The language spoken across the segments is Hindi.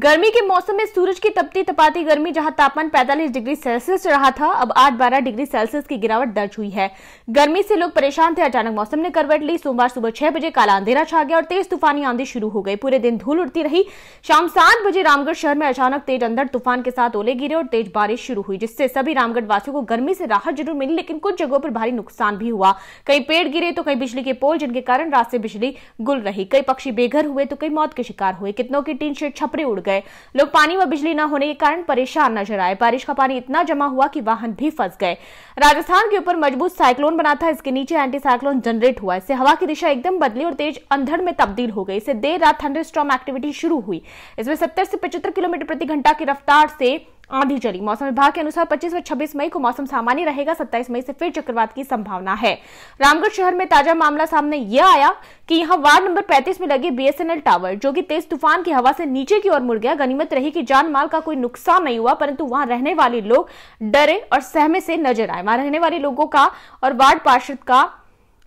गर्मी के मौसम में सूरज की तपती तपाती गर्मी, जहाँ तापमान 45 डिग्री सेल्सियस रहा था, अब 8-12 डिग्री सेल्सियस की गिरावट दर्ज हुई है। गर्मी से लोग परेशान थे, अचानक मौसम ने करवट ली। सोमवार सुबह छह बजे काला अंधेरा छा गया और तेज तूफानी आंधी शुरू हो गई। पूरे दिन धूल उड़ती रही। शाम सात बजे रामगढ़ शहर में अचानक तेज अंधड़ तूफ़ान के साथ ओले गिरे और तेज बारिश शुरू हुई, जिससे सभी रामगढ़ वासियों को गर्मी से राहत ज़रूर मिली, लेकिन कुछ जगहों पर भारी नुकसान भी हुआ। कई पेड़ गिरे तो कई बिजली के पोल, जिनके कारण से बिजली गुल रही। कई पक्षी बेघर हुए तो कई मौत के शिकार हुए। कितनों की टीन शेड छपरे उड़ गए लोग पानी व बिजली न होने के कारण परेशान नज़र आए। बारिश का पानी इतना जमा हुआ कि वाहन भी फंस गए। राजस्थान के ऊपर मज़बूत साइक्लोन बना था, इसके नीचे एंटी साइक्लोन जनरेट हुआ इससे हवा की दिशा एकदम बदली और तेज अंधड़ में तब्दील हो गई। इससे देर रात थंडर एक्टिविटी शुरू हुई। इसमें सत्तर से पचहत्तर किलोमीटर प्रति घंटा की रफ्तार से आंधी चली। मौसम विभाग के अनुसार 25 व 26 मई को मौसम सामान्य रहेगा 27 मई से फिर चक्रवात की संभावना है। रामगढ़ शहर में ताज़ा मामला सामने यह आया कि यहाँ वार्ड नंबर 35 में लगे बीएसएनएल टावर, जो कि तेज तूफ़ान की हवा से नीचे की ओर मुड़ गया। गनीमत रही कि जान माल का कोई नुकसान नहीं हुआ, परंतु वहाँ रहने वाले लोग डरे और सहमे से नज़र आए। वहाँ रहने वाले लोगों का और वार्ड पार्षद का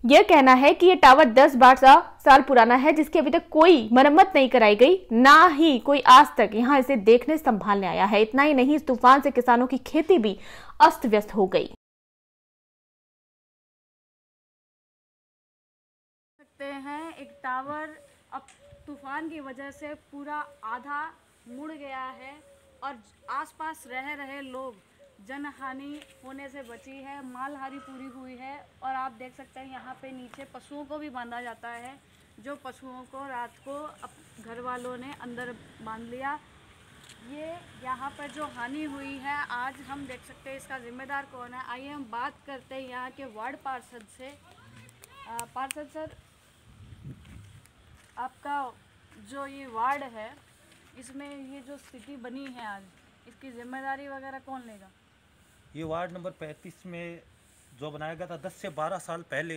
यह कहना है कि यह टावर 10 बारह साल पुराना है, जिसकी अभी तक कोई मरम्मत नहीं कराई गई, ना ही कोई आज तक यहाँ इसे देखने संभालने आया है। इतना ही नहीं, इस तूफ़ान से किसानों की खेती भी अस्त व्यस्त हो गई। सकते हैं, एक टावर अब तूफ़ान की वजह से पूरा आधा मुड़ गया है और आसपास रह रहे लोग जन हानि से बची है माल हानि पूरी हुई है और आप देख सकते हैं यहाँ पे नीचे पशुओं को भी बांधा जाता है, जो पशुओं को रात को घर वालों ने अंदर बाँध लिया। ये यहाँ पर जो हानि हुई है, आज हम देख सकते हैं इसका जिम्मेदार कौन है। आइए हम बात करते हैं यहाँ के वार्ड पार्षद से। पार्षद सर, आपका जो ये वार्ड है, इसमें ये जो स्थिति बनी है आज, इसकी ज़िम्मेदारी वगैरह कौन लेगा? ये वार्ड नंबर 35 में जो बनाया गया था 10 से 12 साल पहले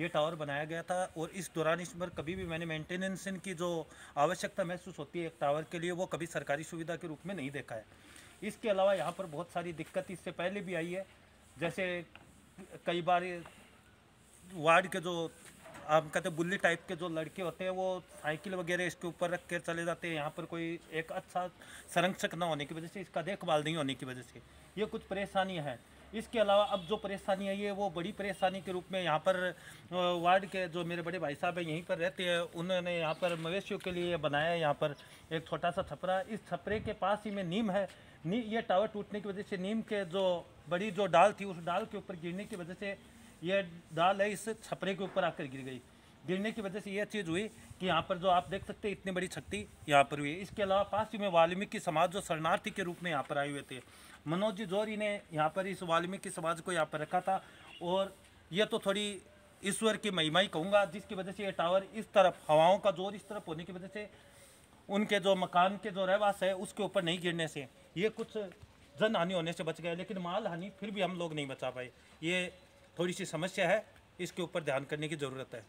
ये टावर बनाया गया था और इस दौरान इस पर कभी भी मैंने मेंटेनेंस की जो आवश्यकता महसूस होती है एक टावर के लिए, वो कभी सरकारी सुविधा के रूप में नहीं देखा है। इसके अलावा यहाँ पर बहुत सारी दिक्कत इससे पहले भी आई है। जैसे कई बार वार्ड के जो आप कहते बुल्ली टाइप के जो लड़के होते हैं, वो साइकिल वगैरह इसके ऊपर रख कर चले जाते हैं। यहाँ पर कोई एक अच्छा संरक्षक ना होने की वजह से, इसका देखभाल नहीं होने की वजह से। ये कुछ परेशानियाँ हैं। इसके अलावा अब जो परेशानी है वो बड़ी परेशानी के रूप में यहाँ पर वार्ड के जो मेरे बड़े भाई साहब हैं, यहीं पर रहते हैं। उन्होंने यहाँ पर मवेशियों के लिए बनाया है यहाँ पर एक छोटा सा छपरा। इस छपरे के पास ही में नीम है। नी, ये टावर टूटने की वजह से नीम के जो बड़ी जो डाल थी, उस डाल के ऊपर गिरने की वजह से ये दाल है, इस छपरे के ऊपर आकर गिर गई। गिरने की वजह से यह चीज़ हुई कि यहाँ पर जो आप देख सकते हैं, इतनी बड़ी क्षति यहाँ पर हुई। इसके अलावा पास ही में वाल्मीकि समाज, जो शरणार्थी के रूप में यहाँ पर आए हुए थे। मनोज जी जोरी ने यहाँ पर इस वाल्मीकि समाज को यहाँ पर रखा था और यह तो थोड़ी ईश्वर की महिमा ही कहूँगा, जिसकी वजह से ये टावर इस तरफ़, हवाओं का ज़ोर इस तरफ़ होने की वजह से उनके जो मकान के जो रहवास है, उसके ऊपर नहीं गिरने से ये कुछ जन हानि होने से बच गए। लेकिन माल हानि फिर भी हम लोग नहीं बचा पाए। ये थोड़ी सी समस्या है इसके ऊपर ध्यान करने की ज़रूरत है।